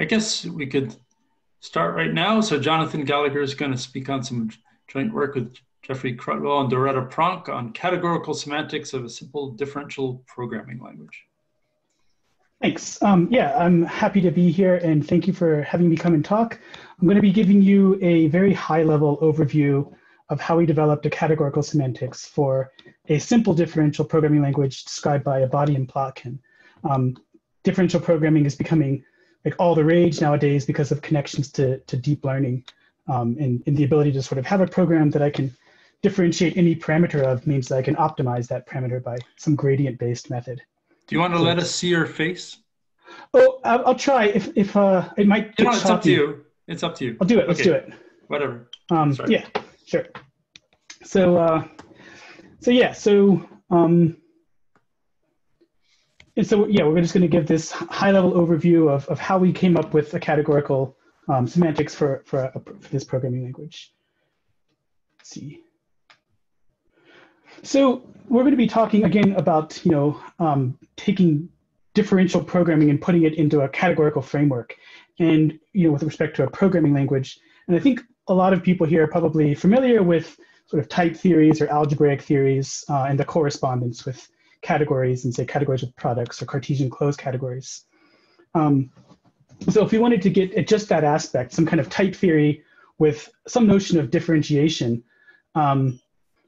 I guess we could start right now. So Jonathan Gallagher is going to speak on some joint work with Geoffrey Cruttwell and Dorette Pronk on categorical semantics of a simple differential programming language. Thanks. Um, yeah, I'm happy to be here and thank you for having me come and talk. I'm going to be giving you a very high level overview of how we developed a categorical semantics for a simple differential programming language described by Abadi and Plotkin. Um, differential programming is becoming like all the rage nowadays because of connections to, to deep learning um, and, and the ability to sort of have a program that I can differentiate any parameter of means that I can optimize that parameter by some gradient based method. Do you want to so, let us see your face? Oh, I'll, I'll try. If if uh, it might. You know, it's up to you. It's up to you. I'll do it. Let's do it. Whatever. Um, yeah, sure. So, uh, so yeah, so um, and so yeah, we're just going to give this high-level overview of, of how we came up with a categorical um, semantics for, for, a, for, this programming language. Let's see. So we're going to be talking again about you know um, taking differential programming and putting it into a categorical framework, and you know with respect to a programming language. And I think a lot of people here are probably familiar with sort of type theories or algebraic theories uh, and the correspondence with categories and say categories of products or Cartesian closed categories. Um, so if we wanted to get at just that aspect, some kind of type theory with some notion of differentiation, um,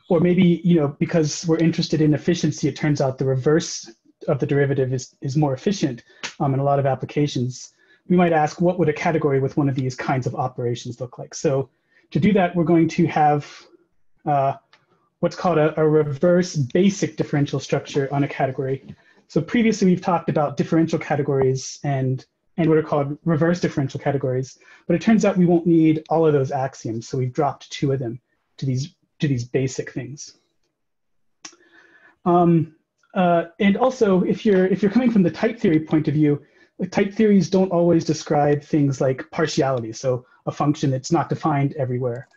or maybe, you know, because we're interested in efficiency, it turns out the reverse of the derivative is, is more efficient um, in a lot of applications. We might ask, what would a category with one of these kinds of operations look like? So to do that, we're going to have uh, what's called a, a reverse basic differential structure on a category. So previously we've talked about differential categories and, and what are called reverse differential categories, but it turns out we won't need all of those axioms. So we've dropped two of them to these, to these basic things. Um, uh, and also, if you're if you're coming from the type theory point of view, type theories don't always describe things like partiality, so a function that's not defined everywhere.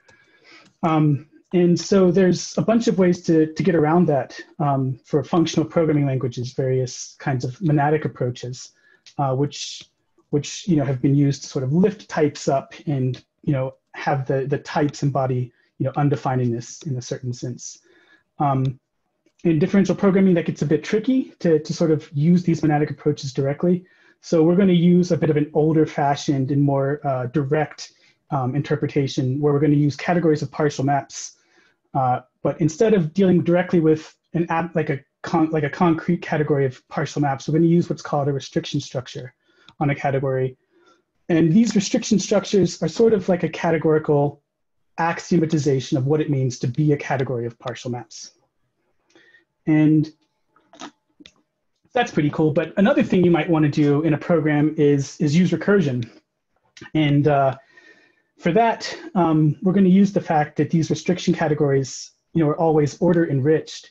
Um, and so there's a bunch of ways to, to get around that um, for functional programming languages, various kinds of monadic approaches, uh, which which you know have been used to sort of lift types up and you know have the the types embody you know undefinedness in a certain sense. Um, in differential programming, that gets a bit tricky to, to sort of use these monadic approaches directly. So we're going to use a bit of an older fashioned and more uh, direct um, interpretation where we're going to use categories of partial maps uh, but instead of dealing directly with an app like a con- like a concrete category of partial maps, we're going to use what's called a restriction structure on a category. And these restriction structures are sort of like a categorical axiomatization of what it means to be a category of partial maps. And that's pretty cool. But another thing you might want to do in a program is, is use recursion. And uh, for that, um, we're going to use the fact that these restriction categories, you know, are always order enriched.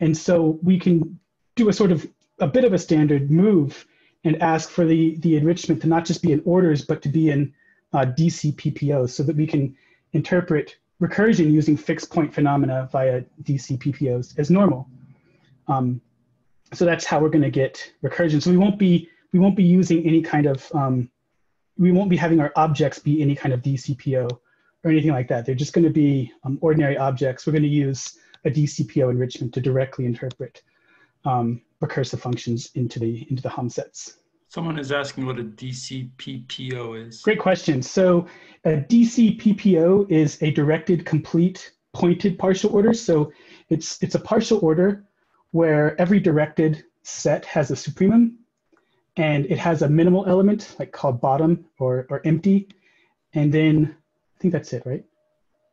And so we can do a sort of a bit of a standard move and ask for the, the enrichment to not just be in orders, but to be in uh, DCPPOs so that we can interpret recursion using fixed point phenomena via DCPPOs as normal. Um, so that's how we're going to get recursion. So we won't be we won't be using any kind of um, we won't be having our objects be any kind of DCPO or anything like that. They're just going to be um, ordinary objects. We're going to use a DCPO enrichment to directly interpret um, recursive functions into the into the HOM sets. Someone is asking what a DCPPO is. Great question. So a DCPPO is a directed complete pointed partial order. So it's it's a partial order where every directed set has a supremum and it has a minimal element like called bottom or, or empty. And then I think that's it, right?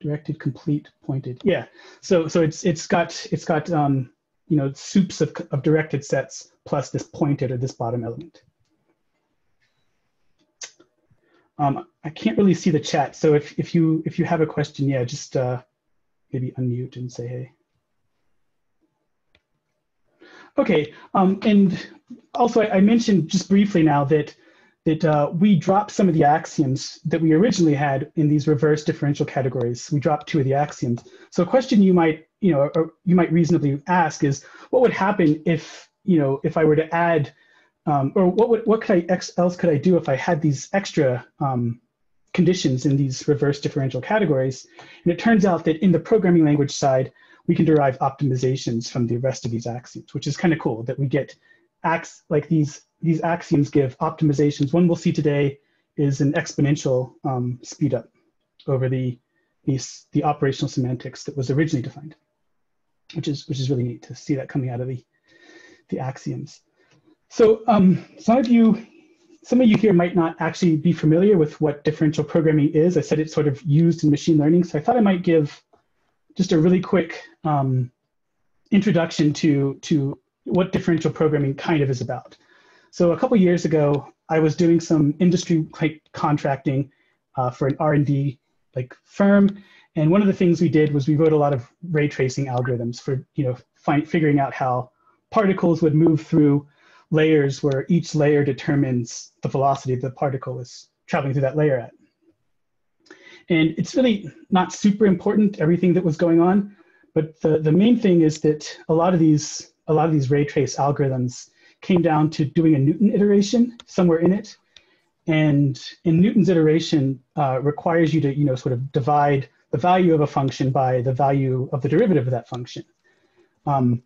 Directed, complete, pointed. Yeah. So so it's it's got it's got um, you know sups of, of directed sets plus this pointed or this bottom element. Um, I can't really see the chat, so if if you if you have a question, yeah, just uh, maybe unmute and say hey. Okay, um, and also I, I, mentioned just briefly now that that uh, we dropped some of the axioms that we originally had in these reverse differential categories. We dropped two of the axioms. So a question you might you know you might reasonably ask is what would happen if you know if I were to add um, or what would, what could I else could I do if I had these extra um, conditions in these reverse differential categories? And it turns out that in the programming language side, we can derive optimizations from the rest of these axioms, which is kind of cool that we get acts like these these axioms give optimizations. One we'll see today is an exponential um, speed up over the, the the operational semantics that was originally defined, which is which is really neat to see that coming out of the the axioms. So um, some of you some of you here might not actually be familiar with what differential programming is. I said it's sort of used in machine learning, so I thought I might give just a really quick um, introduction to, to what differential programming kind of is about. So a couple years ago, I was doing some industry like contracting uh, for an R&D like firm. And one of the things we did was we wrote a lot of ray tracing algorithms for, you know, find, figuring out how particles would move through layers where each layer determines the velocity the particle is traveling through that layer at. And it's really not super important, everything that was going on. But the, the main thing is that a lot of these a lot of these ray trace algorithms came down to doing a Newton iteration somewhere in it. And in Newton's iteration uh, requires you to, you know, sort of divide the value of a function by the value of the derivative of that function. Um,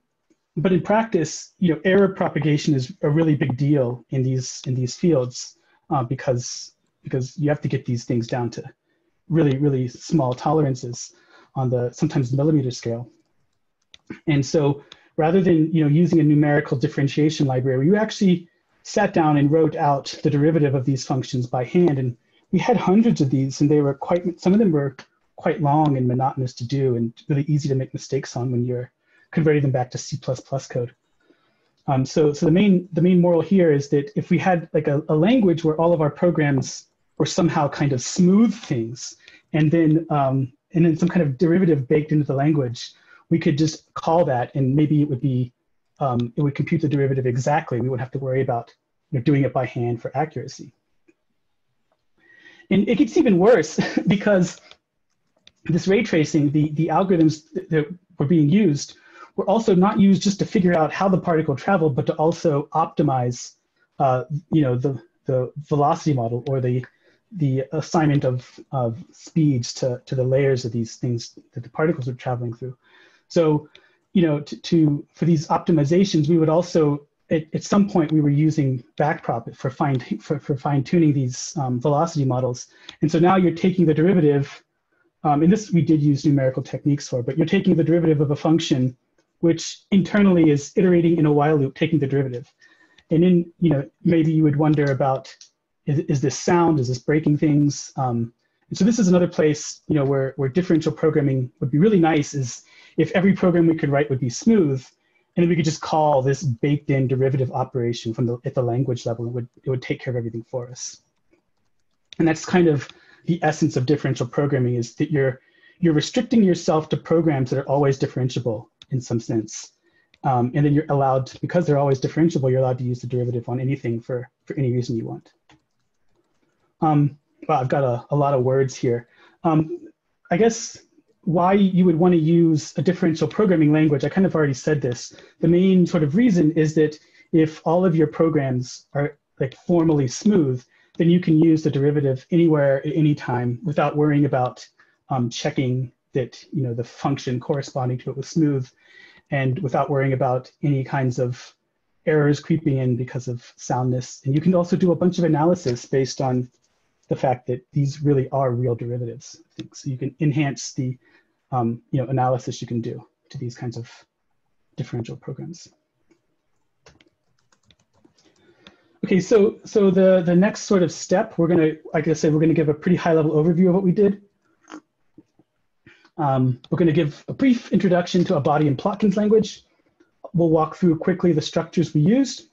but in practice, you know, error propagation is a really big deal in these in these fields uh, because because you have to get these things down to really, really small tolerances on the sometimes millimeter scale. And so rather than you know, using a numerical differentiation library, we actually sat down and wrote out the derivative of these functions by hand. And we had hundreds of these and they were quite, some of them were quite long and monotonous to do and really easy to make mistakes on when you're converting them back to C++ code. Um, so, so the main the main moral here is that if we had like a, a language where all of our programs or somehow kind of smooth things and then um, and then some kind of derivative baked into the language we could just call that and maybe it would be um, it would compute the derivative exactly. We wouldn't have to worry about you know, doing it by hand for accuracy. And it gets even worse because this ray tracing the the algorithms that were being used were also not used just to figure out how the particle traveled but to also optimize uh, you know the the velocity model or the the assignment of, of speeds to, to the layers of these things that the particles are traveling through. So, you know, to, to for these optimizations, we would also at, at some point we were using backprop for fine for, for fine tuning these um, velocity models. And so now you're taking the derivative, um, and this we did use numerical techniques for, but you're taking the derivative of a function which internally is iterating in a while loop, taking the derivative. And then, you know, maybe you would wonder about is, is this sound? Is this breaking things? Um, and so this is another place, you know, where, where differential programming would be really nice is if every program we could write would be smooth, and then we could just call this baked in derivative operation from the, at the language level, it would, it would take care of everything for us. And that's kind of the essence of differential programming is that you're, you're restricting yourself to programs that are always differentiable in some sense. Um, and then you're allowed, because they're always differentiable, you're allowed to use the derivative on anything for, for any reason you want. Um, I've got a, a lot of words here. Um, I guess why you would want to use a differential programming language, I kind of already said this. The main sort of reason is that if all of your programs are like formally smooth, then you can use the derivative anywhere at any time without worrying about um, checking that you know the function corresponding to it was smooth and without worrying about any kinds of errors creeping in because of soundness. And you can also do a bunch of analysis based on the fact that these really are real derivatives. So you can enhance the um, you know, analysis you can do to these kinds of differential programs. Okay, so so the the next sort of step, we're gonna, like I said, we're gonna give a pretty high level overview of what we did. Um, we're gonna give a brief introduction to Abadi and Plotkin's language. We'll walk through quickly the structures we used.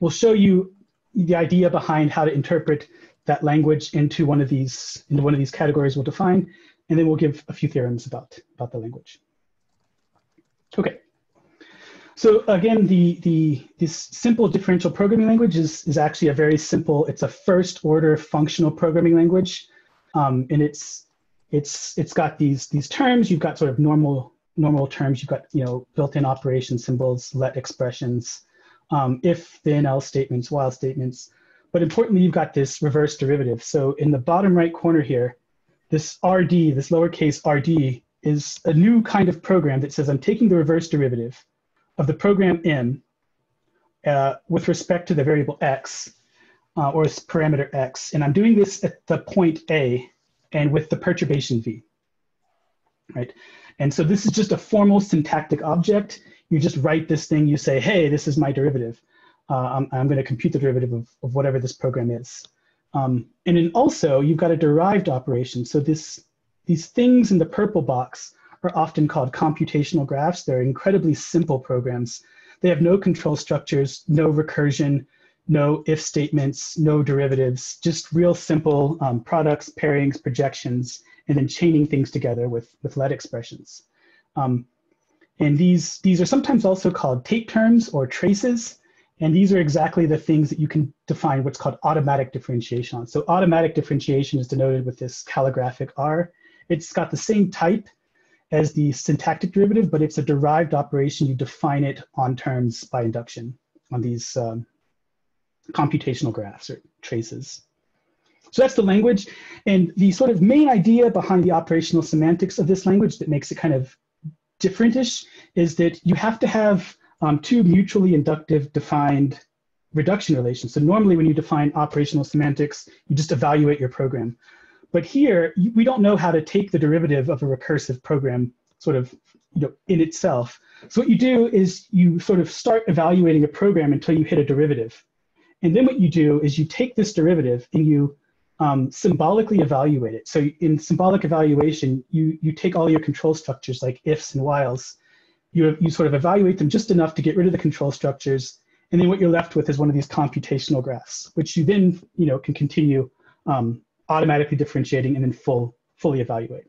We'll show you the idea behind how to interpret that language into one of these into one of these categories we'll define, and then we'll give a few theorems about about the language. Okay. So again, the the this simple differential programming language is is actually a very simple. It's a first order functional programming language, um, and it's it's it's got these these terms. You've got sort of normal normal terms. You've got you know built-in operation symbols, let expressions, um, if, then, else statements, while statements. But importantly, you've got this reverse derivative. So in the bottom right corner here, this RD, this lowercase RD, is a new kind of program that says I'm taking the reverse derivative of the program M uh, with respect to the variable X uh, or parameter X. And I'm doing this at the point A and with the perturbation V, right? And so this is just a formal syntactic object. You just write this thing, you say, hey, this is my derivative. Uh, I'm, I'm going to compute the derivative of, of whatever this program is. Um, and then also, you've got a derived operation. So this, these things in the purple box are often called computational graphs. They're incredibly simple programs. They have no control structures, no recursion, no if statements, no derivatives, just real simple um, products, pairings, projections, and then chaining things together with, with let expressions. Um, and these, these are sometimes also called tape terms or traces. And these are exactly the things that you can define what's called automatic differentiation on. So automatic differentiation is denoted with this calligraphic R. It's got the same type as the syntactic derivative, but it's a derived operation. You define it on terms by induction on these um, computational graphs or traces. So that's the language. And the sort of main idea behind the operational semantics of this language that makes it kind of differentish is that you have to have um, two mutually inductive defined reduction relations. So normally when you define operational semantics, you just evaluate your program. But here, we don't know how to take the derivative of a recursive program sort of you know, in itself. So what you do is you sort of start evaluating a program until you hit a derivative. And then what you do is you take this derivative and you um, symbolically evaluate it. So in symbolic evaluation, you, you take all your control structures like ifs and whiles you, you sort of evaluate them just enough to get rid of the control structures. And then what you're left with is one of these computational graphs, which you then you know, can continue um, automatically differentiating and then full, fully evaluate.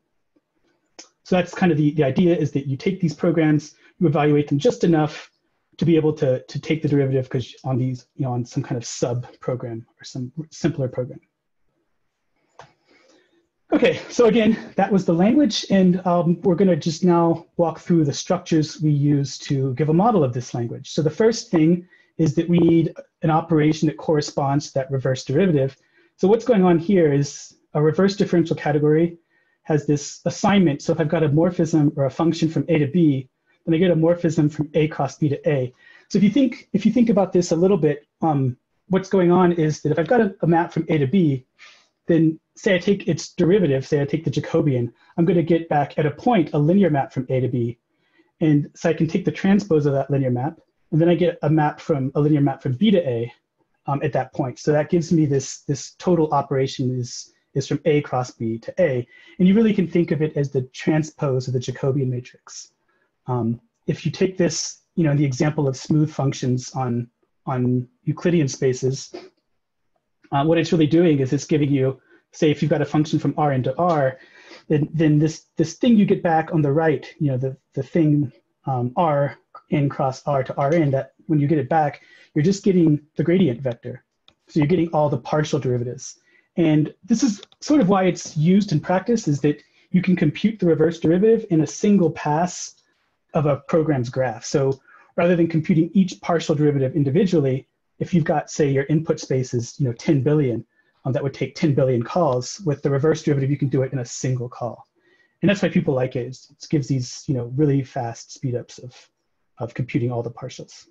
So that's kind of the, the idea is that you take these programs, you evaluate them just enough to be able to, to take the derivative because on these, you know, on some kind of sub program or some simpler program. Okay, so again, that was the language, and um, we're going to just now walk through the structures we use to give a model of this language. So the first thing is that we need an operation that corresponds to that reverse derivative. So what's going on here is a reverse differential category has this assignment. So if I've got a morphism or a function from A to B, then I get a morphism from A cross B to A. So if you think, if you think about this a little bit, um, what's going on is that if I've got a, a map from A to B, then say I take its derivative, say I take the Jacobian, I'm going to get back at a point a linear map from A to B. And so I can take the transpose of that linear map, and then I get a map from a linear map from B to A um, at that point. So that gives me this, this total operation is, is from A cross B to A. And you really can think of it as the transpose of the Jacobian matrix. Um, if you take this, you know, the example of smooth functions on, on Euclidean spaces, uh, what it's really doing is it's giving you, say, if you've got a function from R into R, then, then this, this thing you get back on the right, you know, the, the thing um, R n cross R to Rn, that when you get it back, you're just getting the gradient vector. So you're getting all the partial derivatives. And this is sort of why it's used in practice is that you can compute the reverse derivative in a single pass of a program's graph. So rather than computing each partial derivative individually, if you've got, say, your input space is, you know, 10 billion, um, that would take 10 billion calls. With the reverse derivative, you can do it in a single call. And that's why people like it. It gives these, you know, really fast speedups of, of computing all the partials.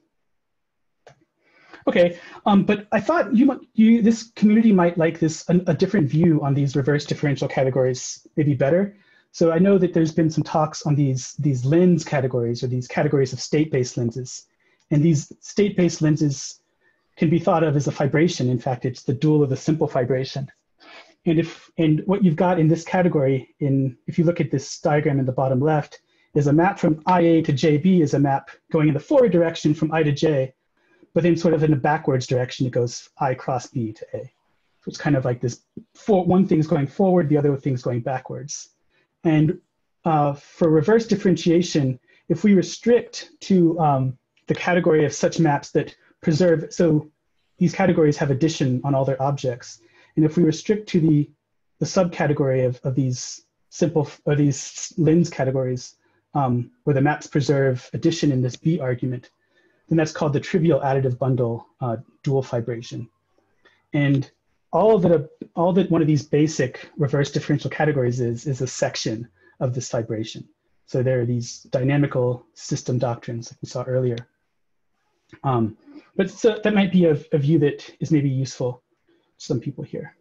Okay, um, but I thought you, might, you, this community might like this, a, a different view on these reverse differential categories maybe better. So I know that there's been some talks on these, these lens categories or these categories of state-based lenses. And these state-based lenses can be thought of as a fibration. In fact, it's the dual of a simple fibration. And if and what you've got in this category, in if you look at this diagram in the bottom left, is a map from IA to JB is a map going in the forward direction from I to J, but then sort of in a backwards direction, it goes I cross B to A. So it's kind of like this, for, one thing's going forward, the other thing's going backwards. And uh, for reverse differentiation, if we restrict to um, the category of such maps that preserve, so these categories have addition on all their objects. And if we restrict to the, the subcategory of, of these simple, or these lens categories, um, where the maps preserve addition in this B argument, then that's called the trivial additive bundle uh, dual fibration. And all that, all that one of these basic reverse differential categories is, is a section of this fibration. So there are these dynamical system doctrines like we saw earlier. Um, but so that might be a, a, view that is maybe useful to some people here.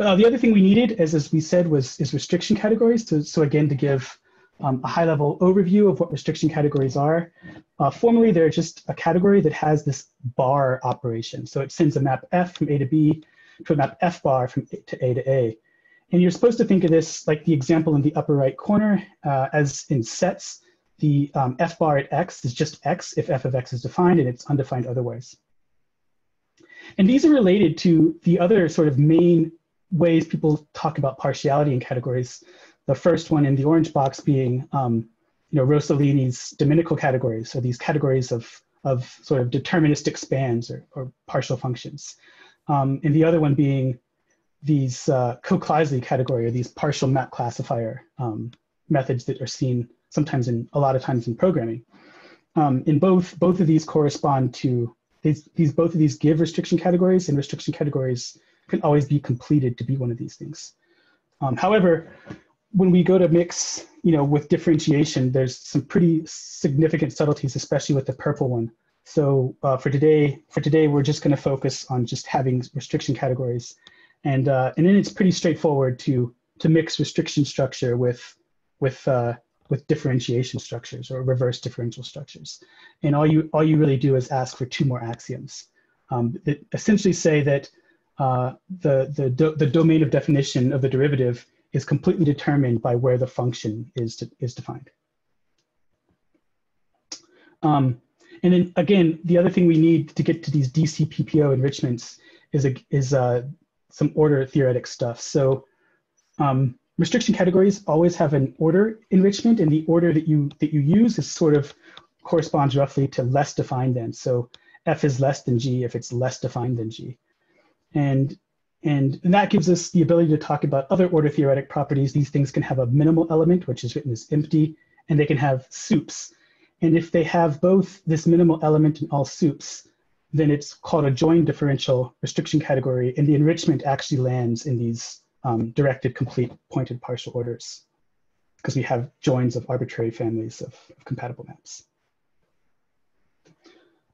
Uh, the other thing we needed, as, as we said, was is restriction categories. To, so again, to give um, a high-level overview of what restriction categories are. Uh, formally, they're just a category that has this bar operation. So it sends a map F from A to B to a map F bar from A to A to A. And you're supposed to think of this like the example in the upper right corner uh, as in sets. The um, F bar at X is just X if F of X is defined and it's undefined otherwise. And these are related to the other sort of main ways people talk about partiality in categories. The first one in the orange box being, um, you know, Rosolini's Dominical categories, so these categories of, of sort of deterministic spans or, or partial functions. Um, and the other one being these uh, Koch-Kleisli category or these partial map classifier um, methods that are seen sometimes in a lot of times in programming. Um, in both, both of these correspond to these, these, both of these give restriction categories and restriction categories can always be completed to be one of these things. Um, however, when we go to mix, you know, with differentiation, there's some pretty significant subtleties, especially with the purple one. So uh, for today, for today, we're just going to focus on just having restriction categories, and uh, and then it's pretty straightforward to to mix restriction structure with with uh, with differentiation structures or reverse differential structures. And all you all you really do is ask for two more axioms um, that essentially say that uh, the the do, the domain of definition of the derivative is completely determined by where the function is, to, is defined. Um, and then again, the other thing we need to get to these DCPPO enrichments is, a, is uh, some order theoretic stuff. So um, restriction categories always have an order enrichment and the order that you, that you use is sort of corresponds roughly to less defined than. So F is less than G if it's less defined than G. And and, and that gives us the ability to talk about other order theoretic properties. These things can have a minimal element, which is written as empty, and they can have sups. And if they have both this minimal element and all sups, then it's called a join differential restriction category, and the enrichment actually lands in these um, directed, complete, pointed partial orders, because we have joins of arbitrary families of, of compatible maps.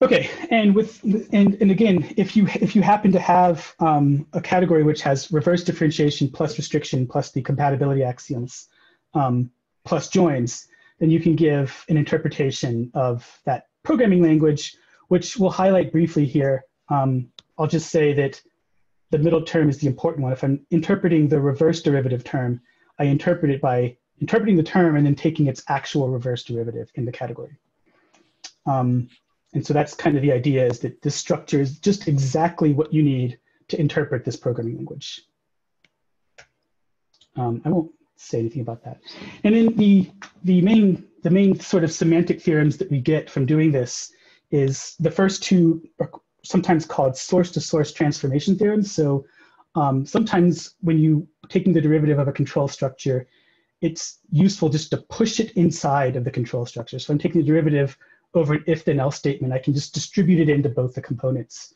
Okay, and with and and again, if you if you happen to have um, a category which has reverse differentiation plus restriction plus the compatibility axioms um, plus joins, then you can give an interpretation of that programming language, which we'll highlight briefly here. Um, I'll just say that the middle term is the important one. If I'm interpreting the reverse derivative term, I interpret it by interpreting the term and then taking its actual reverse derivative in the category. Um, and so that's kind of the idea is that this structure is just exactly what you need to interpret this programming language. Um, I won't say anything about that. And then the, the, main, the main sort of semantic theorems that we get from doing this is the first two sometimes called source-to-source -source transformation theorems. So um, sometimes when you taking the derivative of a control structure, it's useful just to push it inside of the control structure. So I'm taking the derivative over an if then else statement, I can just distribute it into both the components.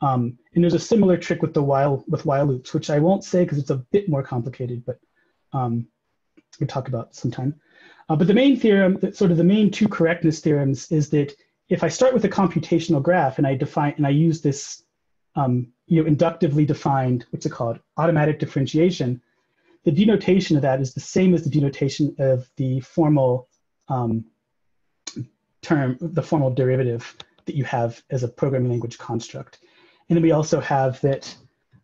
Um, and there's a similar trick with the while with while loops, which I won't say because it's a bit more complicated, but um, we'll talk about sometime. Uh, but the main theorem, sort of the main two correctness theorems, is that if I start with a computational graph and I define and I use this, um, you know, inductively defined, what's it called, automatic differentiation, the denotation of that is the same as the denotation of the formal um, term, the formal derivative that you have as a programming language construct. And then we also have that,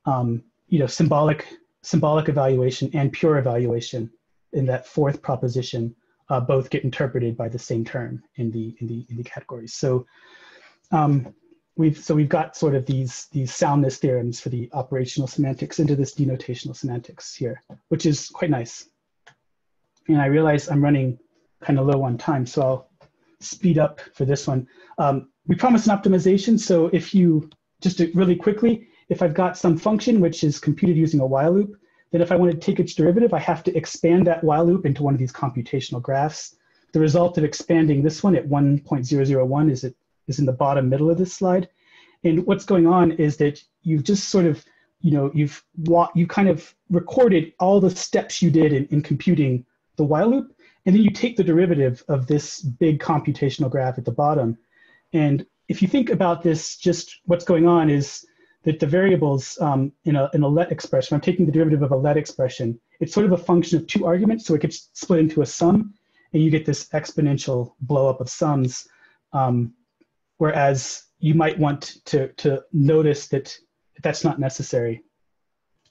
um, you know, symbolic, symbolic evaluation and pure evaluation in that fourth proposition uh, both get interpreted by the same term in the, in the, in the categories. So um, we've, so we've got sort of these, these soundness theorems for the operational semantics into this denotational semantics here, which is quite nice. And I realize I'm running kind of low on time, so I'll speed up for this one. Um, we promise an optimization. So if you, just really quickly, if I've got some function which is computed using a while loop, then if I want to take its derivative, I have to expand that while loop into one of these computational graphs. the result of expanding this one at 1.001 is, it, is in the bottom middle of this slide. And what's going on is that you've just sort of, you know, you've you kind of recorded all the steps you did in, in computing the while loop, and then you take the derivative of this big computational graph at the bottom. And if you think about this, just what's going on is that the variables um, in, a, in a let expression, I'm taking the derivative of a let expression, it's sort of a function of two arguments, so it gets split into a sum, and you get this exponential blow up of sums. Um, whereas you might want to, to notice that that's not necessary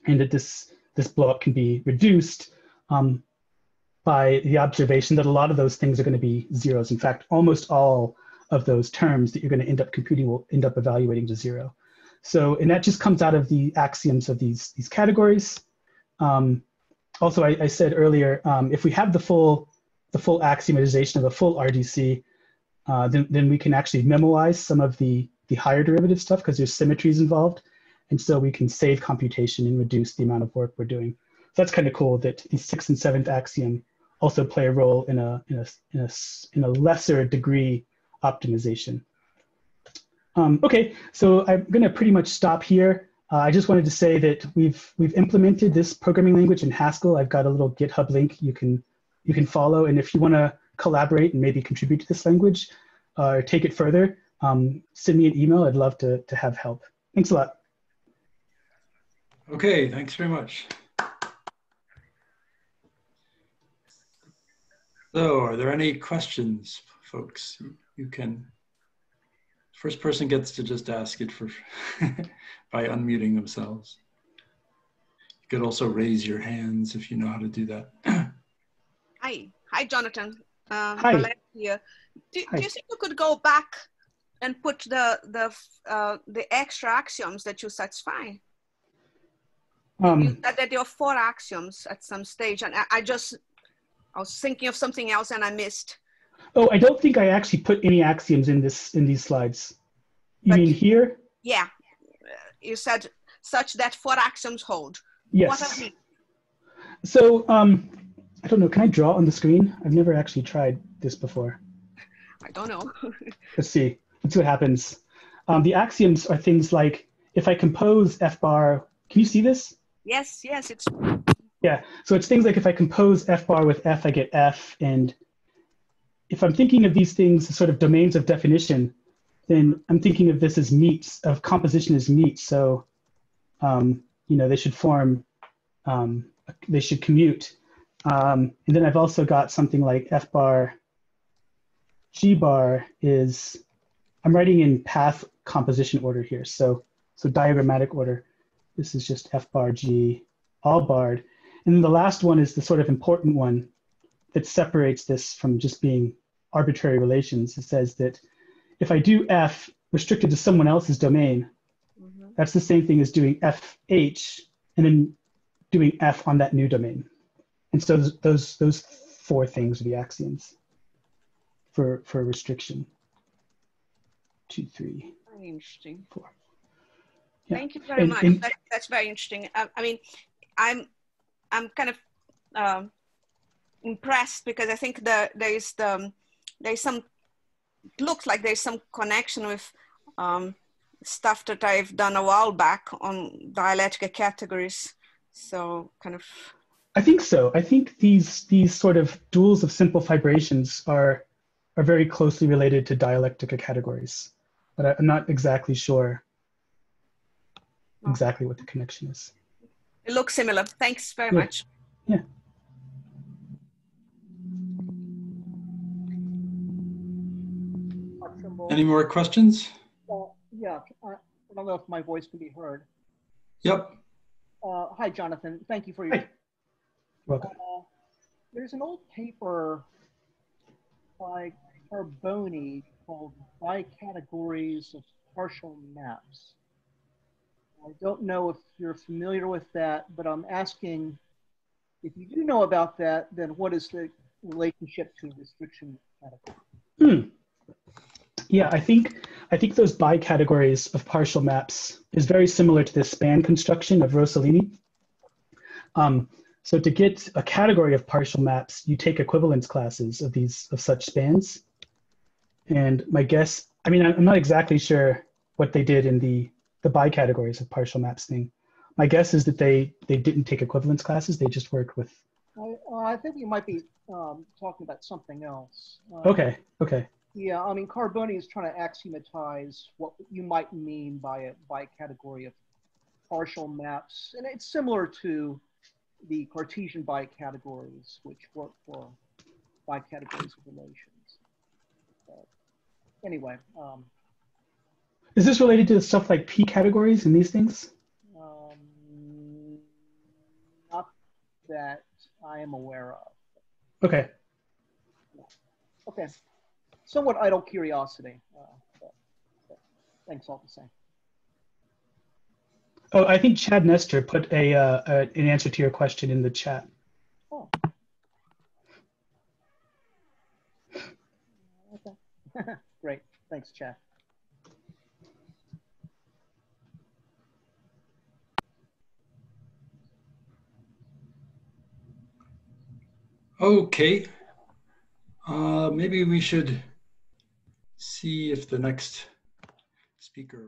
and that this, this blow up can be reduced um, by the observation that a lot of those things are going to be zeros. In fact, almost all of those terms that you're going to end up computing will end up evaluating to zero. So, and that just comes out of the axioms of these, these categories. Um, also, I, I, said earlier, um, if we have the full, the full axiomatization of the full RDC, uh, then, then we can actually memoize some of the, the higher derivative stuff because there's symmetries involved. And so we can save computation and reduce the amount of work we're doing. So that's kind of cool that the sixth and seventh axiom also play a role in a, in a, in a, in a lesser degree optimization. Um, okay, so I'm going to pretty much stop here. Uh, I just wanted to say that we've we've implemented this programming language in Haskell. I've got a little GitHub link you can you can follow, and if you want to collaborate and maybe contribute to this language uh, or take it further, um, send me an email. I'd love to to have help. Thanks a lot. Okay, thanks very much. So, are there any questions, folks? You can First person gets to just ask it for by unmuting themselves. You could also raise your hands if you know how to do that. Hi, hi, Jonathan. Um, hi. Here. Do, hi. do you think you could go back and put the the uh, the extra axioms that you satisfy? Um, that, that there are four axioms at some stage, and I, I just I was thinking of something else and I missed. Oh, I don't think I actually put any axioms in this in these slides. You but mean here? Yeah. You said such that four axioms hold. Yes. So um, I don't know. Can I draw on the screen? I've never actually tried this before. I don't know. Let's see. Let's see what happens. Um, the axioms are things like if I compose f bar. Can you see this? Yes. Yes. It's. Yeah. So it's things like if I compose f bar with f, I get f, and if I'm thinking of these things as sort of domains of definition, then I'm thinking of this as meets, of composition as meets. So, um, you know, they should form, um, they should commute. Um, and then I've also got something like F bar, G bar is, I'm writing in path composition order here. So, so diagrammatic order. This is just F bar G, all barred. And then the last one is the sort of important one that separates this from just being arbitrary relations. It says that if I do F restricted to someone else's domain, mm-hmm. that's the same thing as doing FH and then doing F on that new domain. And so those, those, those four things are the axioms for, for restriction. Two, three. Very interesting. Four. Yeah. Thank you very and, much. And, that, that's very interesting. I, I, mean, I'm, I'm kind of um, impressed because I think that there is the, there's some looks like there's some connection with um, stuff that I've done a while back on dialectica categories. So kind of. I think so. I think these these sort of duals of simple fibrations are are very closely related to dialectica categories, but I'm not exactly sure exactly what the connection is. It looks similar. Thanks very yeah. much. Yeah. Any more questions? Uh, yeah, I don't know if my voice can be heard. Yep. Uh, hi, Jonathan. Thank you for your. Hi. Welcome. Uh, there's an old paper by Carboni called Bicategories of Partial Maps. I don't know if you're familiar with that, but I'm asking if you do know about that, then what is the relationship to restriction category? Hmm. Yeah, I think I think those bi-categories of partial maps is very similar to the span construction of Rosolini. Um, So to get a category of partial maps, you take equivalence classes of these of such spans. And my guess, I mean, I'm not exactly sure what they did in the the bi-categories of partial maps thing. My guess is that they they didn't take equivalence classes; they just worked with. I, I think we might be um, talking about something else. Um, okay. Okay. Yeah, I mean, Carboni is trying to axiomatize what you might mean by a bicategory of partial maps, and it's similar to the Cartesian bicategories, which work for bicategories of relations. But anyway. Um, is this related to stuff like P categories and these things? Um, not that I am aware of. Okay. Okay. Somewhat idle curiosity. Uh, but, but thanks all the same. Oh, I think Chad Nester put a, uh, a, an answer to your question in the chat. Oh. Okay. Great. Thanks, Chad. Okay. Uh, maybe we should see if the next speaker